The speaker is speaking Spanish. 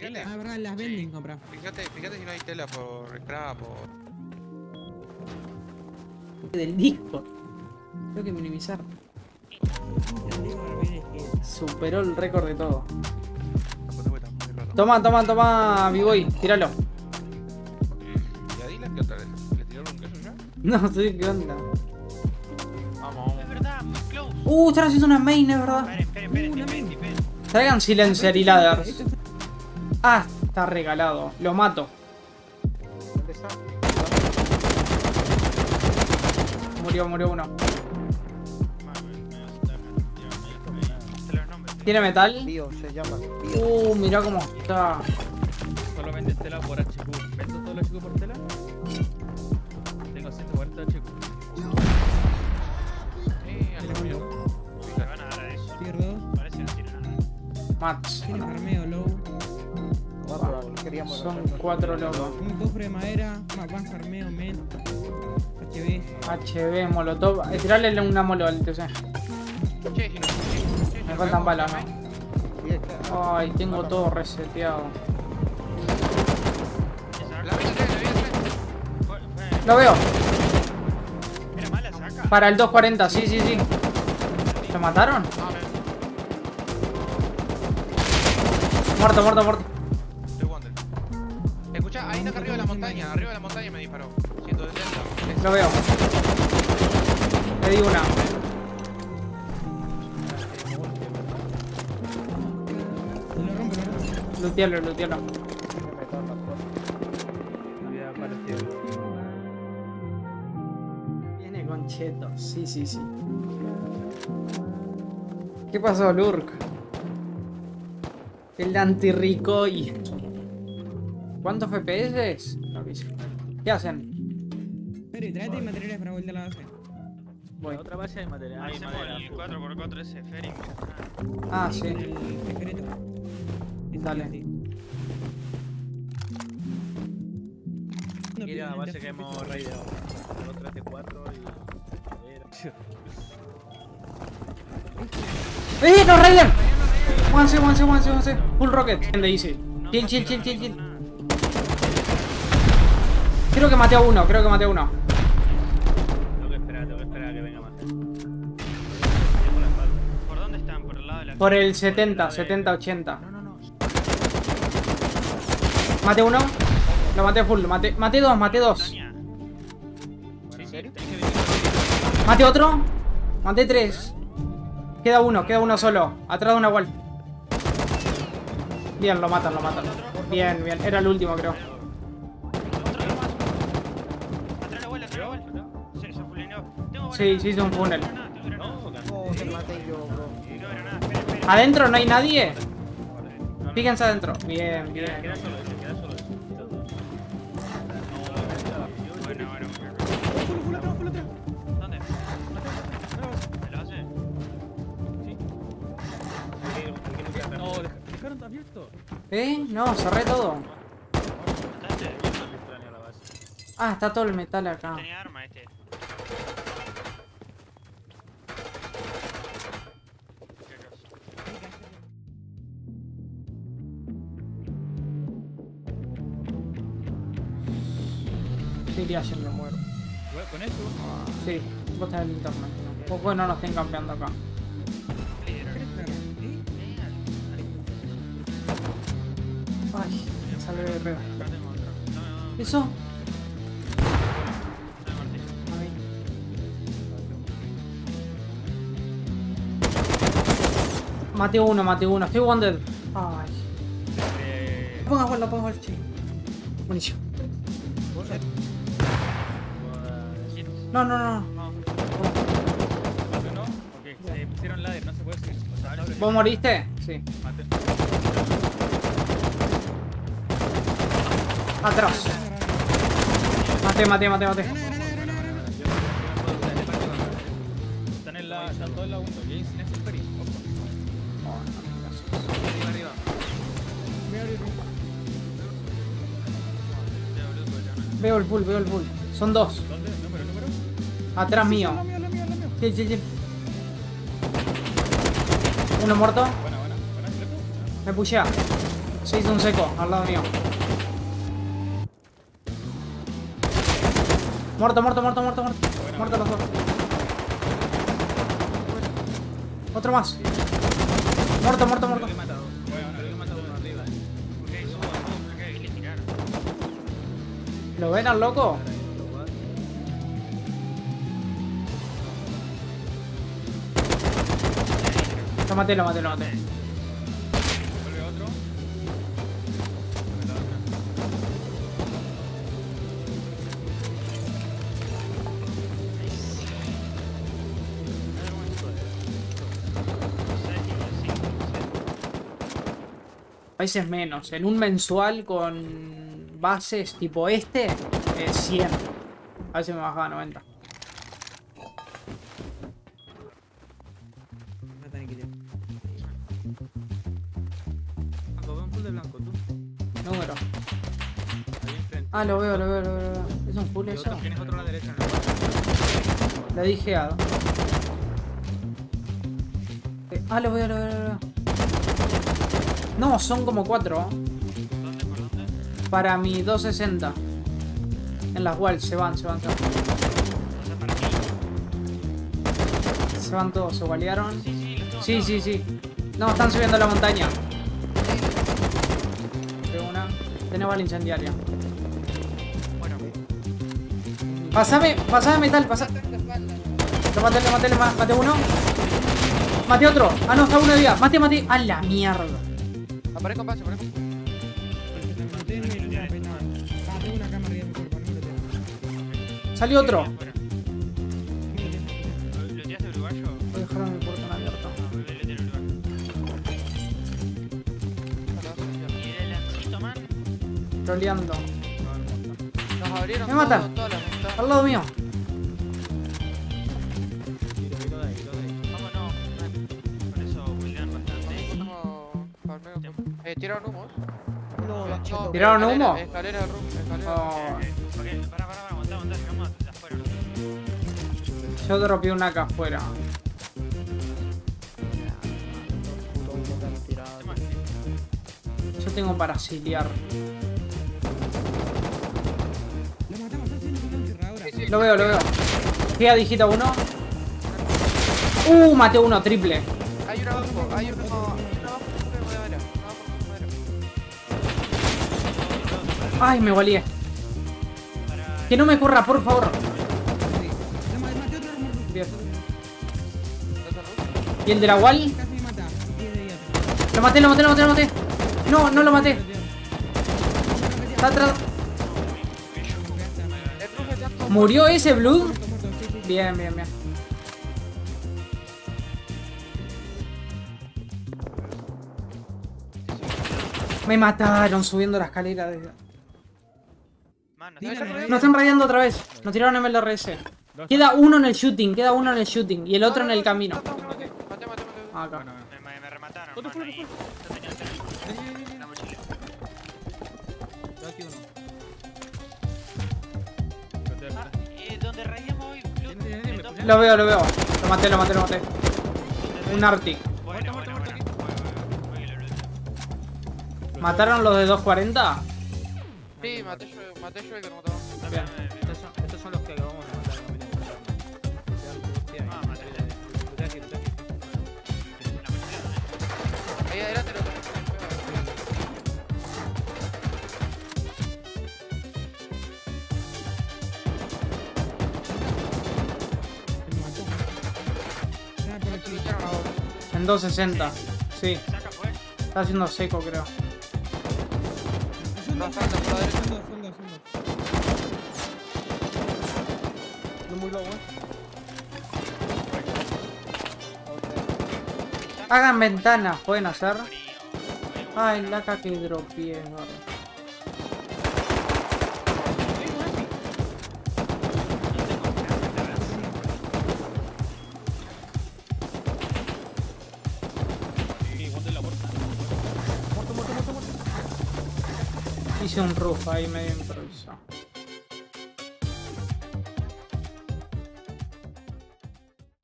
fíjate. Ah, verdad, las Sí. vending compra. Fíjate, fíjate si no hay tela por scrap o. Del disco. Tengo que minimizar. A Superó el récord de todo. Toma, toma, toma, B-Boy, tíralo. ¿Y a Dylan qué otra vez? ¿Le tiraron un queso ya? No sé qué onda. Vamos, Es vamos. verdad, muy close. Uh, están haciendo una main, es verdad. Esperen, esperen, esperen, Uh. Traigan silencer y ladders. Ah, está regalado. Lo mato. Murió, murió uno. ¿Tiene metal? Se llama. Uh, mirá cómo está. Solo venden tela por HQ. ¿Vendo todo el HQ por tela? Tengo 140 HQ. Eh, al Te lo medio. Me van a dar a eso. Tier 2. Parece que no tiene nada. Match. Tiene Son nosotros. cuatro locos. Un cofre de madera. Más, farmeo, men. HB. HB, molotov. Eh, tirarle una molo al TC. Me faltan balas, ¿no? Ay, tengo todo reseteado. Lo veo. ¿Era mala saca? Para el 240, sí, sí, sí. ¿Se mataron? Me. Muerto, muerto, muerto. Ahí está arriba de la montaña. Arriba de la montaña me disparó. 170. Lo veo. Le di una. Lutealo, lutealo. Viene con cheto. Sí, sí, sí. ¿Qué pasó, Lurk? El anti-recoil. ¿Cuántos FPS? No. ¿Qué hacen? Pero y tráete materiales para volver a la base. Voy. La otra base de material. Hay Hacemos madera. el 4x4 ese ferry. Ah, sí. El Dale. Y la base que hemos raideado. Los 3 de 4 y. ¡Eh, no, Raiden! Muévanse, muévanse, muévanse, muévanse. Full rocket. Le dice. Chill, chill, chill, chill, chill. Creo que maté a uno, creo que maté a uno. Tengo que esperar, tengo que esperar a que venga más. ¿Por dónde están? ¿Por el lado de la Por el 70, 70, 80. No, no, no. Maté uno. Lo maté full. Maté, maté dos, maté dos. serio? Maté otro. Maté tres. Queda uno, queda uno solo. Atrás de una wall. Bien, lo matan, lo matan. Bien, bien. Era el último, creo. Sí, sí, hizo un funnel. Oh, te maté yo, bro. ¿Adentro no hay nadie? Fíjense adentro. Bien, bien. queda solo ese, queda solo ese. Bueno, bueno. ¿Dónde? ¿Me lo hace? No, dejaron abierto. ¿Eh? No, cerré todo. Ah, está todo el metal acá. Tenía arma Sí, iría yendo. Bueno, Con eso. Sí, vos tenés el internet. ¿no? Pues bueno, no estén campeando acá. Ay, me sale de no, ¿Eso? Maté uno, maté uno. Estoy wounded. Ay. Eh, Ponga gol, ponga sí. Buenísimo. No, no, no. No, se pusieron ladder, no se puede seguir. O sea, ahora ¿Vos moriste? Sí. Mate. Atrás. Maté, maté, maté, maté. Están en la. Están todos en la 1. James Next Ferry. Ojo. Arriba, arriba. Voy a abrir un- Veo el full, veo el full. Son dos. Atrás mío. Sí, sí, sí. Uno muerto. Buena, buena. Buena. Me pushea. Se hizo un seco, al lado mío. Muerto, muerto, muerto, muerto, muerto. Muerto los dos. Otro más. Muerto, muerto, muerto. Lo he matado. Bueno, Lo maté, lo maté, lo maté. Vuelve otro. Países menos. En un mensual con bases tipo este, es 100. A si me bajaba a 90. Ah, lo veo, lo veo, lo veo. lo veo. ¿Es un full eso? tienes otro a la derecha. Le dije a. Ah, lo veo, lo veo, lo veo. No, son como 4. ¿Dónde, por dónde? Para mi 260. En las walls, se van, se van, se van. Se van todos, se walearon. Sí, sí, Sí. No, están subiendo la montaña. Una. Tenés bala incendiaria. Pasame, pasame metal, pasame. Lo maté, lo maté, lo ma- maté uno. Maté otro. Ah, no, está uno de vida. Maté, maté. A la mierda. Aparezco en base, aparezco. Salió otro. fuera. ¿Lo tiraste uruguayo? Voy a dejar mi portón abierto. No, le tiré uruguayo. ¿Y el lancito, man? Troleando. Nos abrieron Me matan. Al lado mío. Eh, tiraron humos. No, la chica. ¿Tiraron escalera- humo? Escalera, escalera. Oh, Ok, pará, pará, pará, aguantá, aguantá, llegamos de afuera. yo dropeé una acá afuera. Yo tengo para auxiliar. Lo veo, lo veo. Queda digita uno. Uh, maté uno, triple. Hay uno abajo, hay uno. Ay, me valía. Para... Que no me corra, por favor. Le ma- maté otro hermano. Bien. ¿Dónde está el room? ¿Y el de la wall? Casi me mata. 10 de vida. Lo maté, lo maté, lo maté, lo maté. No, no lo maté. Está atrás. ¿Murió ese Blood? Bien, bien, bien. Me mataron subiendo la escalera. De... Man, Dile, ¿no. Nos están rayando otra vez. Nos tiraron en el RS. Queda uno en el shooting, queda uno en el shooting. Y el otro en el camino. Acá. Me, remataron, teléfono. La mochila. Yo aquí uno. Donde rayamos hoy. Lo veo, lo veo. Lo maté, lo maté, lo maté. Un Arctic. Bueno, bueno, bueno. ¿Mataron los de 240? Sí, maté yo, maté yo el que nos mataba. Bien. Estos son, estos son los que acabamos de matar. Ah, maté. Ahí adelante En 260. Sí, está haciendo seco, creo. No, muy low, eh. Hagan ventanas, pueden hacer. Ay, la caca que dropié, un roof ahí medio.